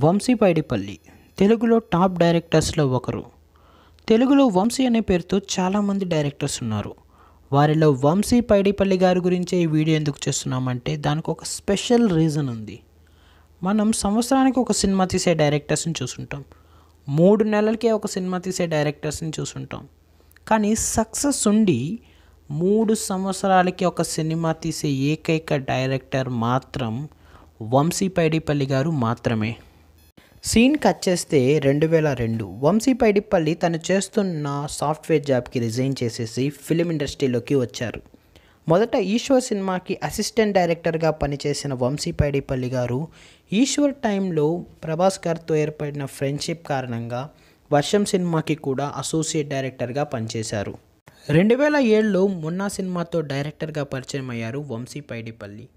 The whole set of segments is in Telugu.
వంశీ పైడిపల్లి తెలుగులో టాప్ డైరెక్టర్స్లో ఒకరు. తెలుగులో వంశీ అనే పేరుతో చాలామంది డైరెక్టర్స్ ఉన్నారు. వారిలో వంశీ పైడిపల్లి గారి గురించే ఈ వీడియో ఎందుకు చేస్తున్నామంటే దానికి ఒక స్పెషల్ రీజన్ ఉంది. మనం సంవత్సరానికి ఒక సినిమా తీసే డైరెక్టర్స్ని చూసుంటాం. మూడు నెలలకే ఒక సినిమా తీసే డైరెక్టర్స్ని చూసుంటాం. కానీ సక్సెస్ ఉండి మూడు సంవత్సరాలకి ఒక సినిమా తీసే ఏకైక డైరెక్టర్ మాత్రం వంశీ పైడిపల్లి గారు మాత్రమే. సీన్ కట్ చేస్తే రెండు. వేల రెండు వంశీ పైడిపల్లి తను చేస్తున్న సాఫ్ట్వేర్ జాబ్కి రిజైన్ చేసేసి ఫిలిం ఇండస్ట్రీలోకి వచ్చారు. మొదట ఈశ్వర్ సినిమాకి అసిస్టెంట్ డైరెక్టర్గా పనిచేసిన వంశీ పైడిపల్లి గారు ఈశ్వర్ టైంలో ప్రభాస్ గారితో ఏర్పడిన ఫ్రెండ్షిప్ కారణంగా వర్షం సినిమాకి కూడా అసోసియేట్ డైరెక్టర్గా పనిచేశారు. రెండు వేల ఏడులో మున్నా సినిమాతో డైరెక్టర్గా పరిచయం అయ్యారు వంశీ పైడిపల్లి.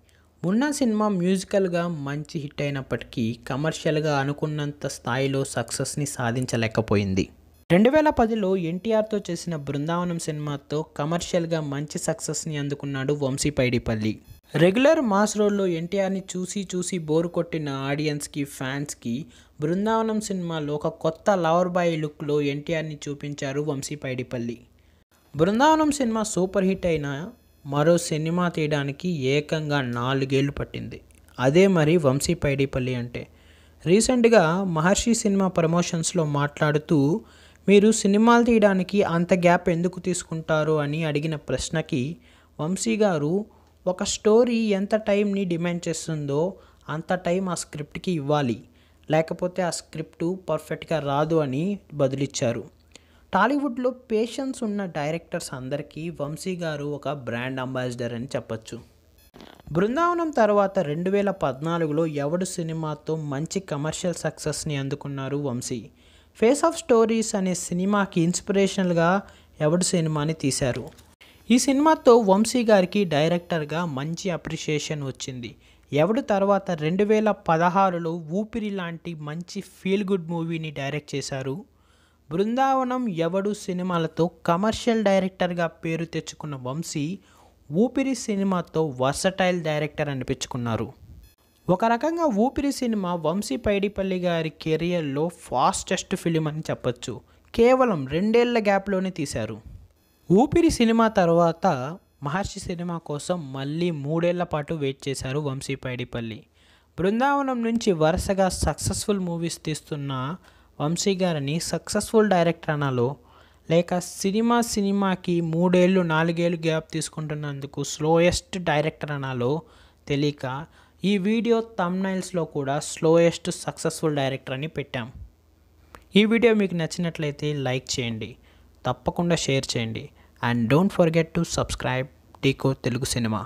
మున్నా సినిమా మ్యూజికల్గా మంచి హిట్ అయినప్పటికీ కమర్షియల్గా అనుకున్నంత స్థాయిలో సక్సెస్ని సాధించలేకపోయింది. రెండు వేల పదిలో ఎన్టీఆర్తో చేసిన బృందావనం సినిమాతో కమర్షియల్గా మంచి సక్సెస్ని అందుకున్నాడు వంశీపైడిపల్లి రెగ్యులర్ మాస్ రోడ్లో ఎన్టీఆర్ని చూసి చూసి బోరు కొట్టిన ఆడియన్స్కి ఫ్యాన్స్కి బృందావనం సినిమాలో ఒక కొత్త లవర్ బాయ్ లుక్లో ఎన్టీఆర్ని చూపించారు Vamshi Paidipally Brindavanam cinema super hit అయిన మరో సినిమా తీయడానికి ఏకంగా నాలుగేళ్ళు పట్టింది. అదే మరి వంశీ పైడిపల్లి అంటే. రీసెంట్గా మహర్షి సినిమా ప్రమోషన్స్లో మాట్లాడుతూ మీరు సినిమాలు తీయడానికి అంత గ్యాప్ ఎందుకు తీసుకుంటారు అని అడిగిన ప్రశ్నకి వంశీ గారు ఒక స్టోరీ ఎంత టైంని డిమాండ్ చేస్తుందో అంత టైం ఆ స్క్రిప్ట్కి ఇవ్వాలి. లేకపోతే ఆ స్క్రిప్టు పర్ఫెక్ట్గా రాదు అని బదులిచ్చారు. టాలీవుడ్లో పేషెన్స్ ఉన్న డైరెక్టర్స్ అందరికీ వంశీ గారు ఒక బ్రాండ్ అంబాసిడర్ అని చెప్పచ్చు. బృందావనం తర్వాత రెండు వేల పద్నాలుగులో ఎవడు సినిమాతో మంచి కమర్షియల్ సక్సెస్ని అందుకున్నారు వంశీ? ఫేస్ ఆఫ్ స్టోరీస్ అనే సినిమాకి ఇన్స్పిరేషనల్గా ఎవడు సినిమాని తీశారు? ఈ సినిమాతో వంశీ గారికి డైరెక్టర్గా మంచి అప్రిషియేషన్ వచ్చింది. ఎవడు తర్వాత రెండు వేల పదహారులో ఊపిరి లాంటి మంచి ఫీల్ గుడ్ మూవీని డైరెక్ట్ చేశారు? బృందావనం ఎవడు సినిమాలతో కమర్షియల్ డైరెక్టర్గా పేరు తెచ్చుకున్న వంశీ ఊపిరి సినిమాతో వర్సటైల్ డైరెక్టర్ అనిపించుకున్నారు ఒక రకంగా ఊపిరి సినిమా వంశీ పైడిపల్లి గారి కెరియర్లో ఫాస్టెస్ట్ ఫిలిం అని చెప్పొచ్చు. కేవలం రెండేళ్ళ గ్యాప్లోనే తీశారు. ఊపిరి సినిమా తర్వాత మహర్షి సినిమా కోసం మళ్ళీ మూడేళ్ళ పాటు వెయిట్ చేశారు వంశీ పైడిపల్లి. బృందావనం నుంచి వరుసగా సక్సెస్ఫుల్ మూవీస్ తీస్తున్న వంశీ గారిని సక్సెస్ఫుల్ డైరెక్టర్ అనాలో లేక సినిమా సినిమాకి మూడేళ్ళు నాలుగేళ్ళు గ్యాప్ తీసుకుంటున్నందుకు స్లోయెస్ట్ డైరెక్టర్ అనాలో తెలియక ఈ వీడియో తమ్నైల్స్లో కూడా స్లోయెస్ట్ సక్సెస్ఫుల్ డైరెక్టర్ అని పెట్టాం. ఈ వీడియో మీకు నచ్చినట్లయితే లైక్ చేయండి తప్పకుండా షేర్ చేయండి and don't forget to subscribe డీకో Telugu cinema